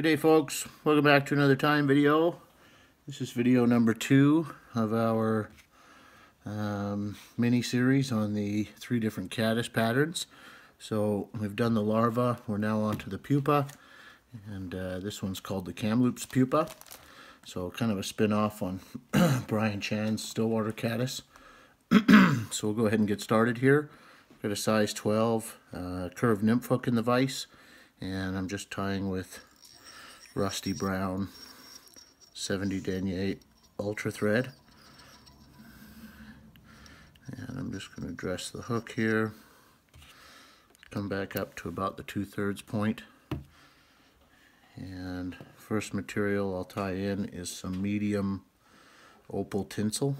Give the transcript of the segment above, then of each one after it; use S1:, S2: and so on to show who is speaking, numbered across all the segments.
S1: Good day folks, welcome back to another time video. This is video number two of our um, mini series on the three different caddis patterns. So we've done the larva, we're now on to the pupa, and uh, this one's called the Kamloops pupa. So kind of a spin-off on Brian Chan's Stillwater caddis. so we'll go ahead and get started here. Got a size 12 uh, curved nymph hook in the vise, and I'm just tying with rusty brown 70 denier ultra thread. And I'm just going to dress the hook here. Come back up to about the two-thirds point. And first material I'll tie in is some medium opal tinsel.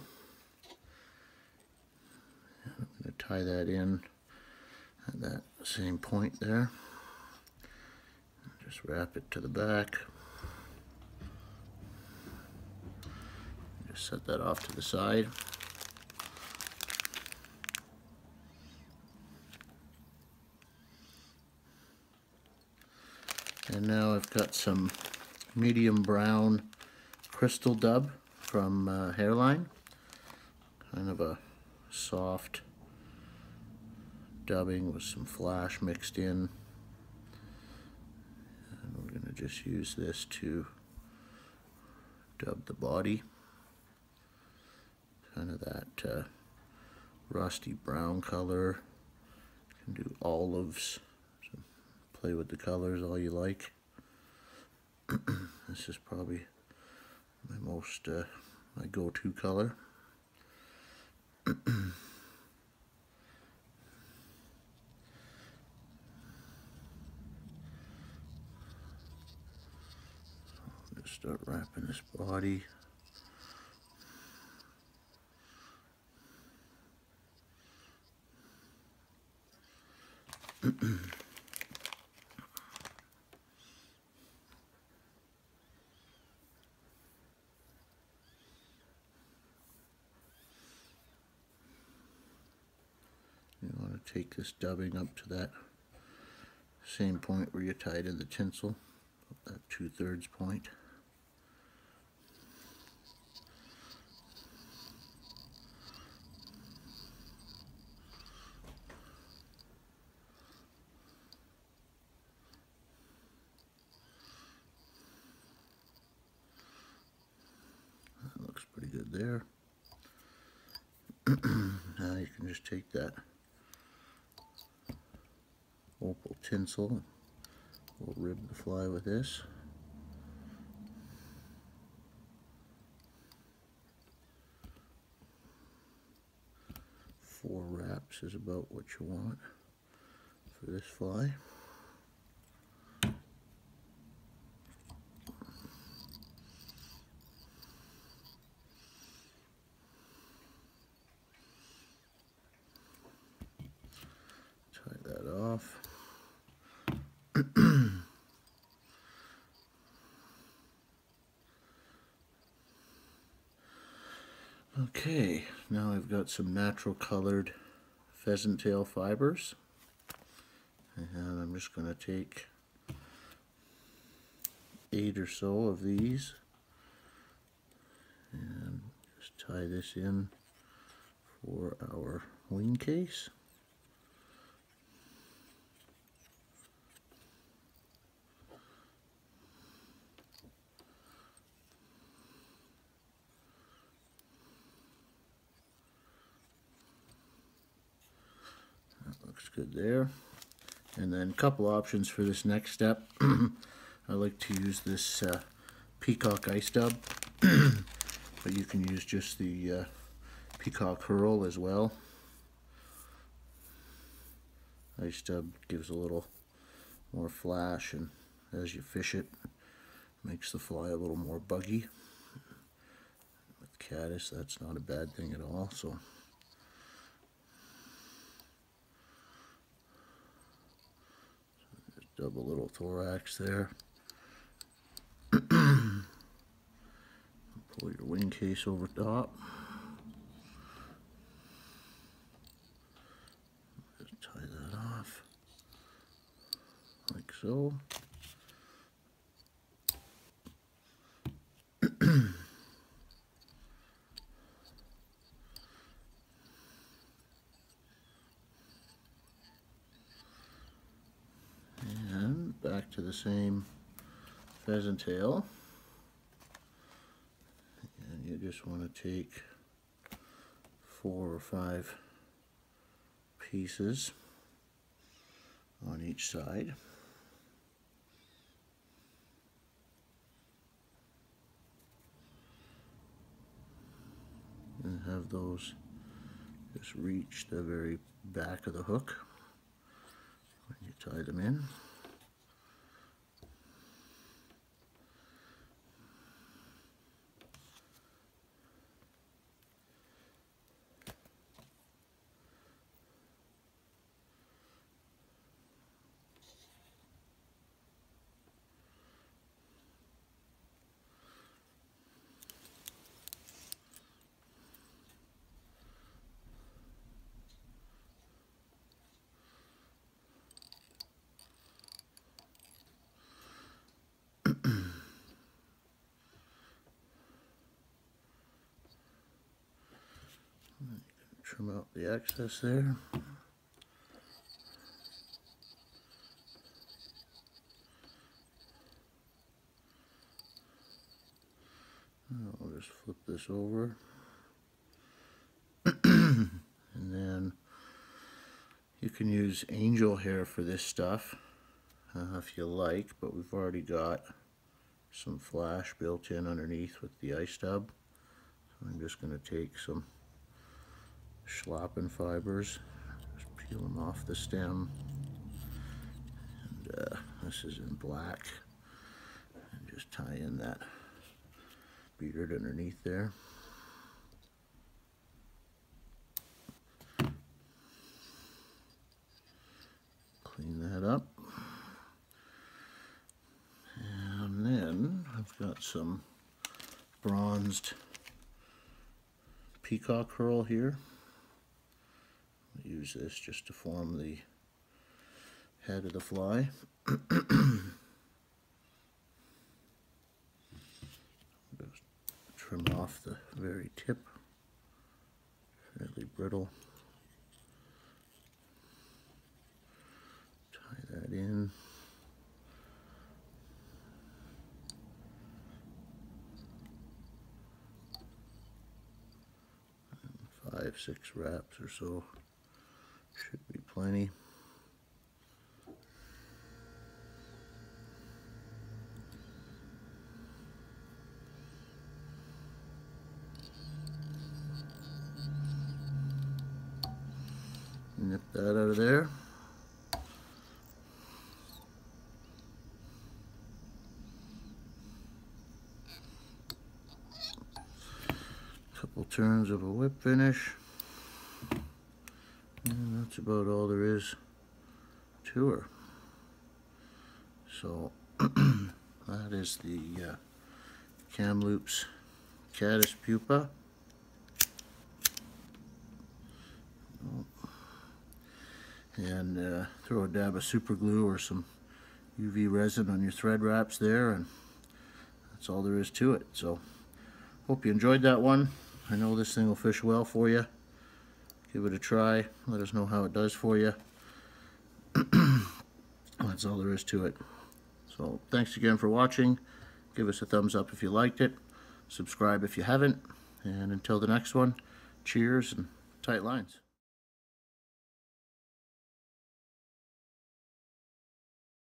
S1: I'm going to tie that in at that same point there. Just wrap it to the back. Set that off to the side. And now I've got some medium brown crystal dub from uh, Hareline. Kind of a soft dubbing with some flash mixed in And we're going to just use this to dub the body. Kind of that uh, rusty brown color. You can do olives. So play with the colors all you like. this is probably my most uh, my go-to color. start wrapping this body. Take this dubbing up to that same point where you tied in the tinsel, that two-thirds point. That looks pretty good there. now you can just take that opal tinsel, we'll rib the fly with this. Four wraps is about what you want for this fly. Okay, now I've got some natural colored pheasant tail fibers. And I'm just going to take eight or so of these and just tie this in for our wing case. Good there. And then a couple options for this next step. I like to use this uh, Peacock Ice Dub, but you can use just the uh, Peacock Herl as well. Ice Dub gives a little more flash and as you fish it, makes the fly a little more buggy. With caddis, that's not a bad thing at all. So. Double little thorax there. Pull your wing case over top. Just tie that off like so. To the same pheasant tail. And you just want to take four or five pieces on each side. And have those just reach the very back of the hook when you tie them in. Trim out the excess there. I'll just flip this over. and then you can use angel hair for this stuff uh, if you like, but we've already got some flash built in underneath with the ice dub. So I'm just going to take some schlappen fibers, just peel them off the stem. And uh, this is in black. And just tie in that beard underneath there. Clean that up. And then I've got some bronzed peacock herl here. Use this just to form the head of the fly. Trim off the very tip, fairly brittle. Tie that in. five, six wraps or so. Should be plenty. Nip that out of there. Couple turns of a whip finish. And that's about all there is to her. So that is the uh, Kamloops Caddis pupa. And uh, throw a dab of super glue or some UV resin on your thread wraps there and that's all there is to it. So hope you enjoyed that one. I know this thing will fish well for you give it a try. Let us know how it does for you. That's all there is to it. So thanks again for watching. Give us a thumbs up if you liked it. Subscribe if you haven't. And until the next one, cheers and tight lines.